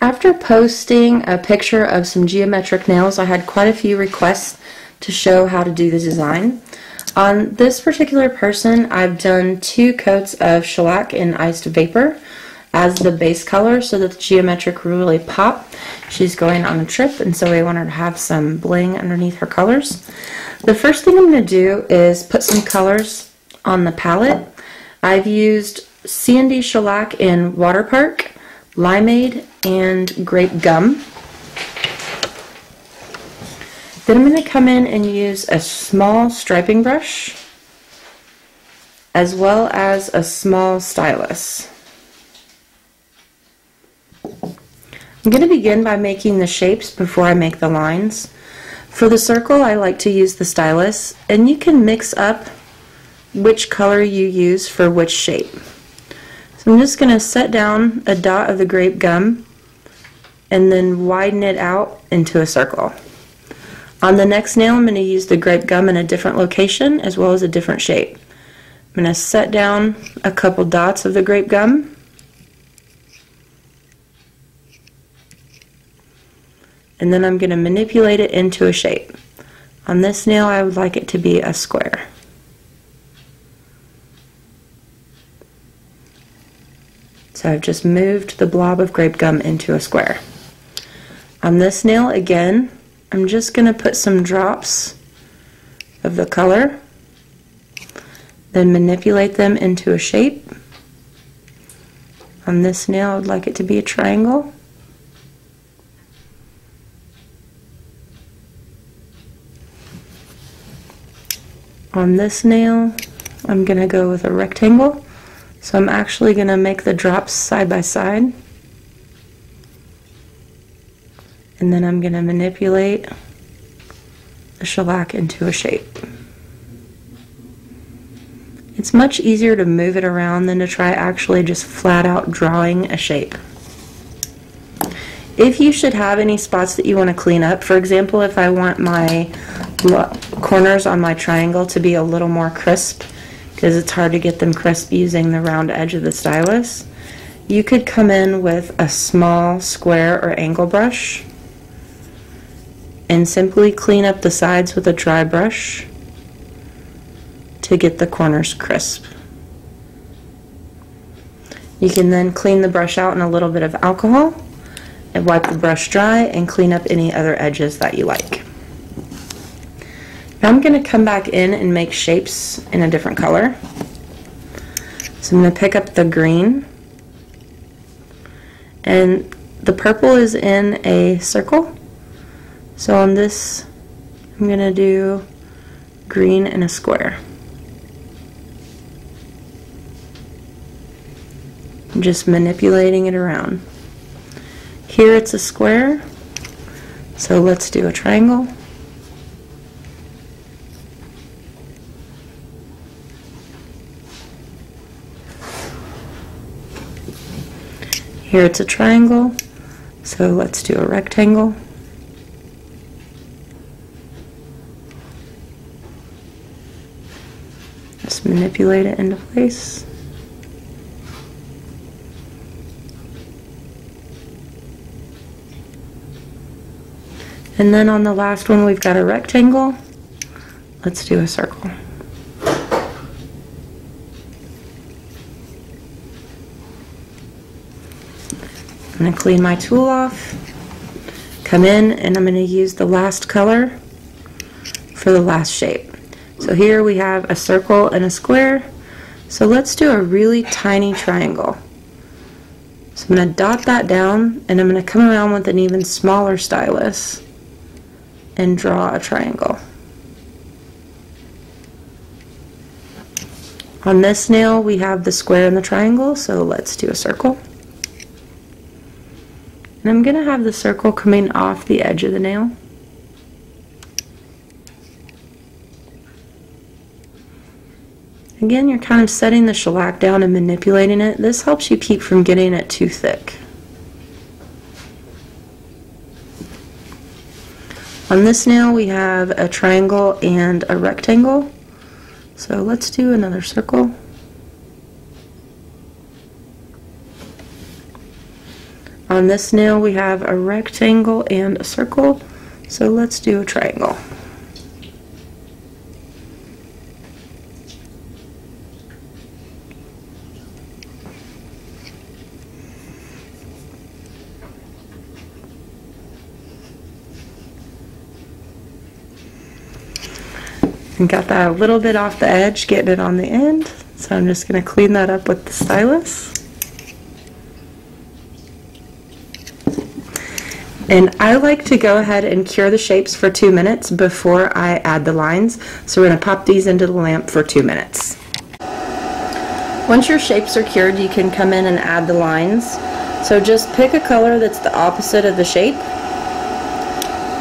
After posting a picture of some geometric nails, I had quite a few requests to show how to do the design. On this particular person, I've done two coats of shellac in iced vapor as the base color so that the geometric really pop. She's going on a trip and so we want her to have some bling underneath her colors. The first thing I'm going to do is put some colors on the palette. I've used CND shellac in Water Park, limeade, and grape gum. Then I'm going to come in and use a small striping brush as well as a small stylus. I'm going to begin by making the shapes before I make the lines. For the circle I like to use the stylus and you can mix up which color you use for which shape. I'm just going to set down a dot of the grape gum and then widen it out into a circle. On the next nail, I'm going to use the grape gum in a different location as well as a different shape. I'm going to set down a couple dots of the grape gum. And then I'm going to manipulate it into a shape. On this nail, I would like it to be a square. So I've just moved the blob of grape gum into a square. On this nail, again, I'm just going to put some drops of the color, then manipulate them into a shape. On this nail, I would like it to be a triangle. On this nail, I'm going to go with a rectangle. So I'm actually going to make the drops side by side. and then I'm going to manipulate the shellac into a shape. It's much easier to move it around than to try actually just flat out drawing a shape. If you should have any spots that you want to clean up, for example, if I want my corners on my triangle to be a little more crisp, because it's hard to get them crisp using the round edge of the stylus, you could come in with a small square or angle brush and simply clean up the sides with a dry brush to get the corners crisp. You can then clean the brush out in a little bit of alcohol and wipe the brush dry and clean up any other edges that you like. Now I'm going to come back in and make shapes in a different color. So I'm going to pick up the green and the purple is in a circle so on this, I'm going to do green and a square. I'm just manipulating it around. Here it's a square, so let's do a triangle. Here it's a triangle, so let's do a rectangle. Just manipulate it into place. And then on the last one we've got a rectangle. Let's do a circle. I'm going to clean my tool off, come in, and I'm going to use the last color for the last shape. So here we have a circle and a square. So let's do a really tiny triangle. So I'm going to dot that down and I'm going to come around with an even smaller stylus and draw a triangle. On this nail we have the square and the triangle, so let's do a circle. And I'm going to have the circle coming off the edge of the nail. Again, you're kind of setting the shellac down and manipulating it. This helps you keep from getting it too thick. On this nail we have a triangle and a rectangle. So let's do another circle. On this nail we have a rectangle and a circle, so let's do a triangle. And got that a little bit off the edge, getting it on the end. So I'm just going to clean that up with the stylus. And I like to go ahead and cure the shapes for two minutes before I add the lines. So we're going to pop these into the lamp for two minutes. Once your shapes are cured, you can come in and add the lines. So just pick a color that's the opposite of the shape.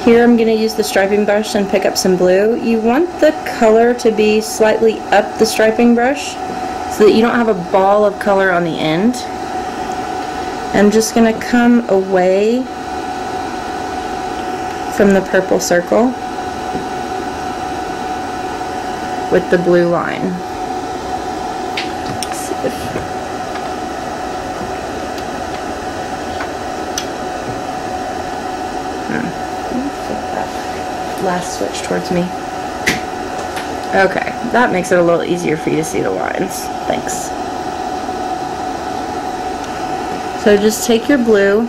Here I'm going to use the striping brush and pick up some blue. You want the color to be slightly up the striping brush so that you don't have a ball of color on the end. I'm just going to come away from the purple circle with the blue line. Hmm. last switch towards me. Okay, that makes it a little easier for you to see the lines. Thanks. So just take your blue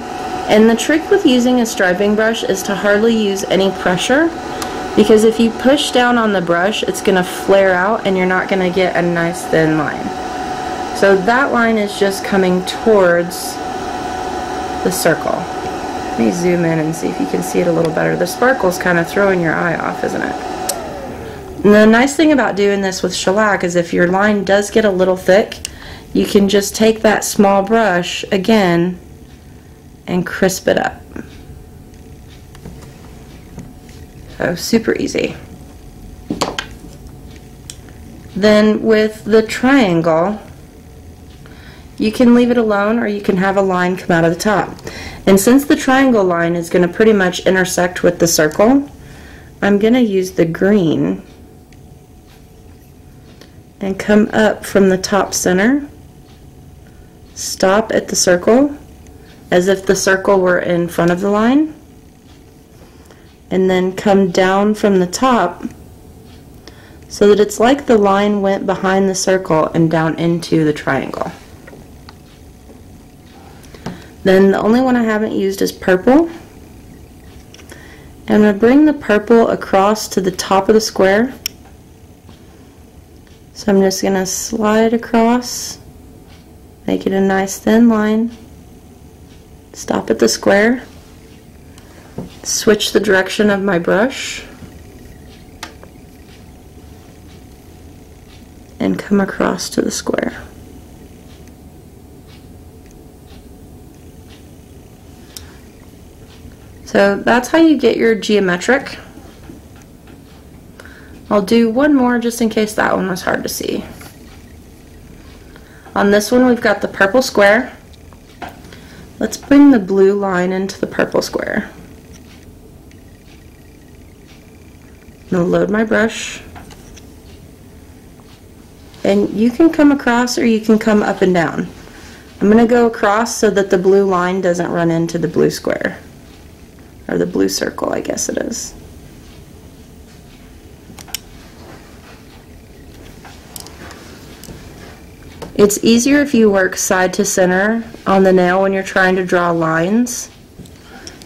and the trick with using a striping brush is to hardly use any pressure because if you push down on the brush, it's going to flare out and you're not going to get a nice thin line. So that line is just coming towards the circle. Let me zoom in and see if you can see it a little better. The sparkle's kind of throwing your eye off, isn't it? And the nice thing about doing this with shellac is if your line does get a little thick, you can just take that small brush again and crisp it up. So super easy. Then with the triangle, you can leave it alone or you can have a line come out of the top. And since the triangle line is going to pretty much intersect with the circle, I'm going to use the green and come up from the top center, stop at the circle, as if the circle were in front of the line and then come down from the top so that it's like the line went behind the circle and down into the triangle. Then the only one I haven't used is purple. I'm going to bring the purple across to the top of the square. So I'm just going to slide across, make it a nice thin line stop at the square, switch the direction of my brush, and come across to the square. So that's how you get your geometric. I'll do one more just in case that one was hard to see. On this one we've got the purple square Let's bring the blue line into the purple square. I'm going to load my brush. And you can come across or you can come up and down. I'm going to go across so that the blue line doesn't run into the blue square. Or the blue circle, I guess it is. It's easier if you work side to center on the nail when you're trying to draw lines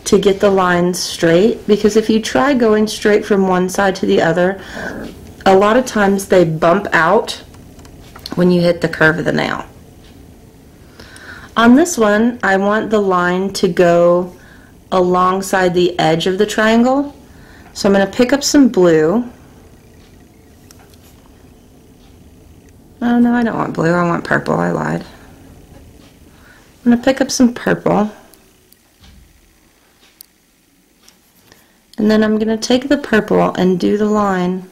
to get the lines straight because if you try going straight from one side to the other, a lot of times they bump out when you hit the curve of the nail. On this one, I want the line to go alongside the edge of the triangle. So I'm going to pick up some blue Oh no, I don't want blue. I want purple. I lied. I'm going to pick up some purple. And then I'm going to take the purple and do the line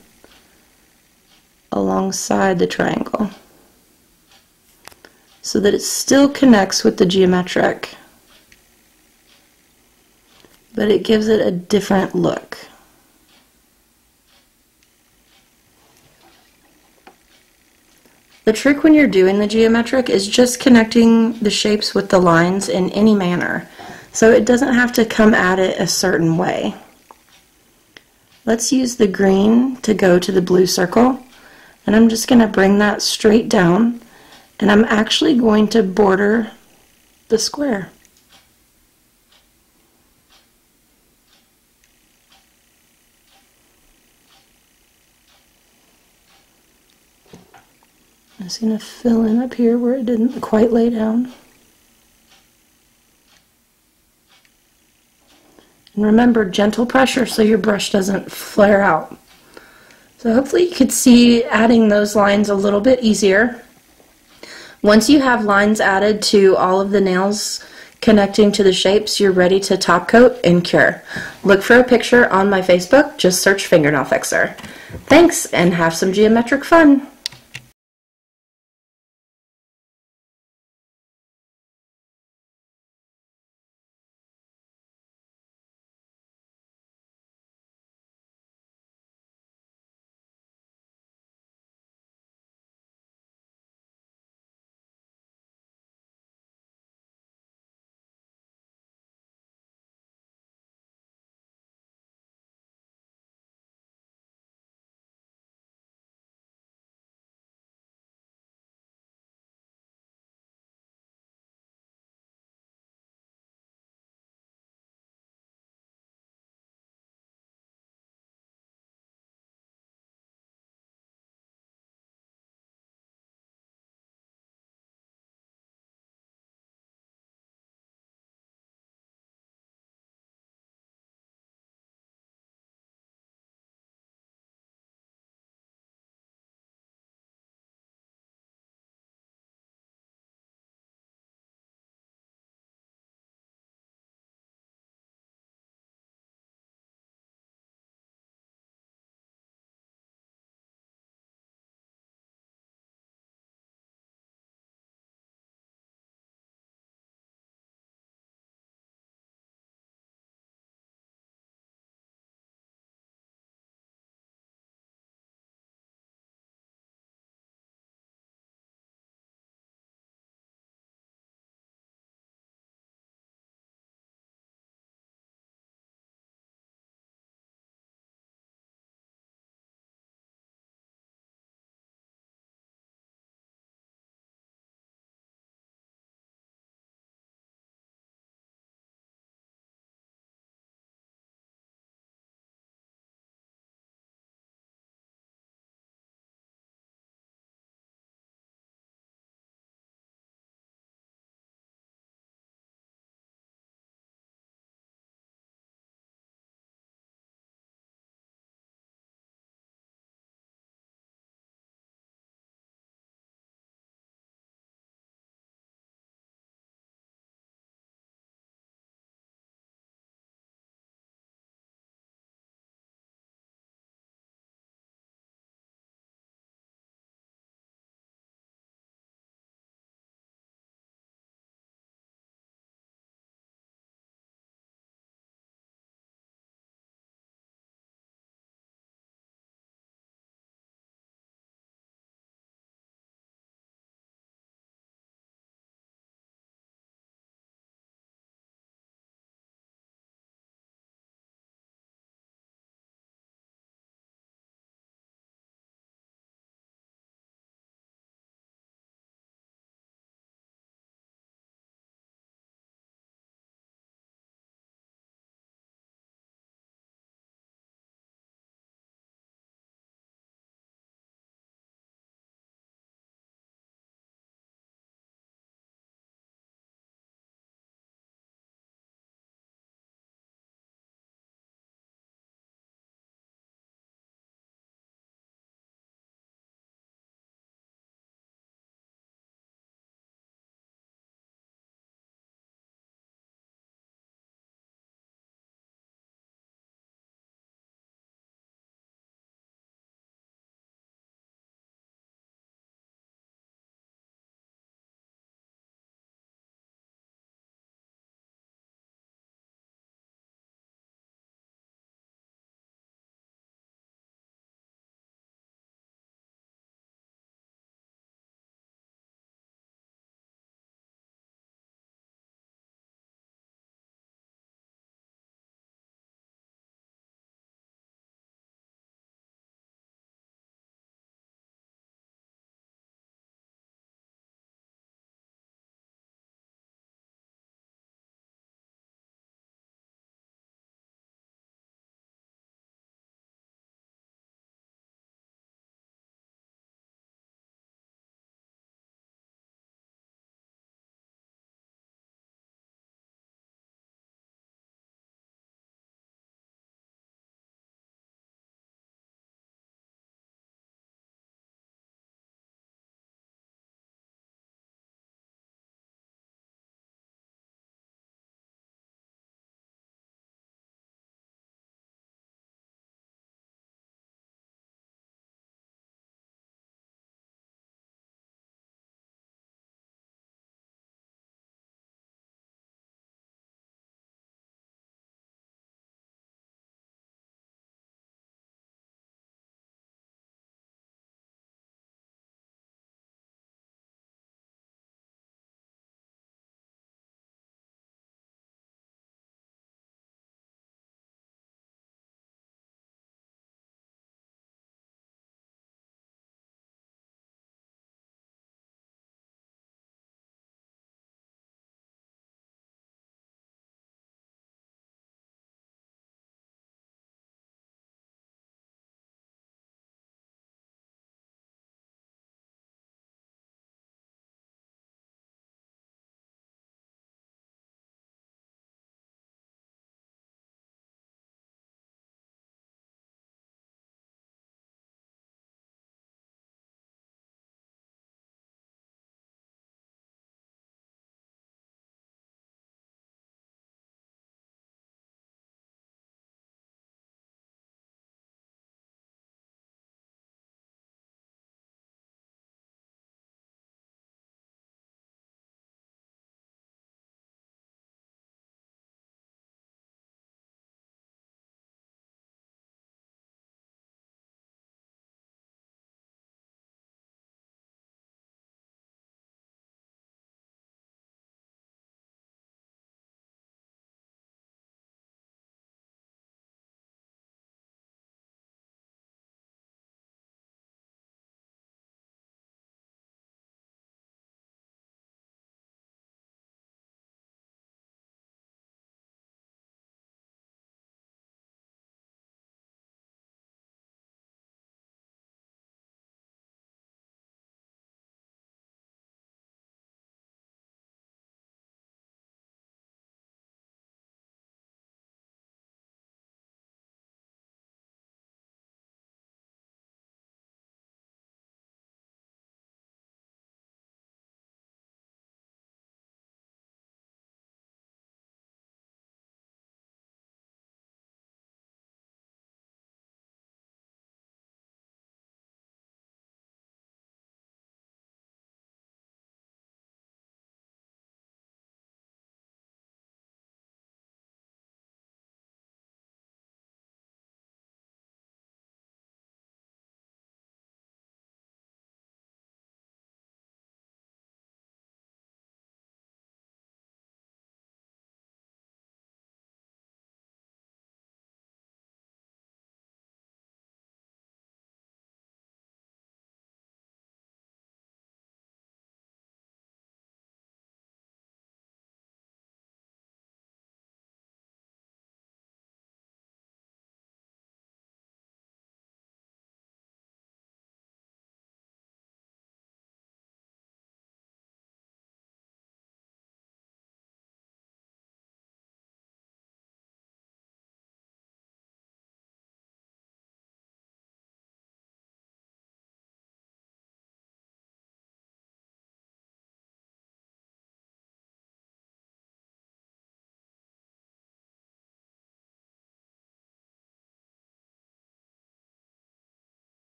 alongside the triangle so that it still connects with the geometric but it gives it a different look. The trick when you're doing the geometric is just connecting the shapes with the lines in any manner. So it doesn't have to come at it a certain way. Let's use the green to go to the blue circle. And I'm just going to bring that straight down. And I'm actually going to border the square. I'm just going to fill in up here where it didn't quite lay down. And remember, gentle pressure so your brush doesn't flare out. So hopefully you could see adding those lines a little bit easier. Once you have lines added to all of the nails connecting to the shapes, you're ready to top coat and cure. Look for a picture on my Facebook, just search fingernail fixer. Thanks and have some geometric fun!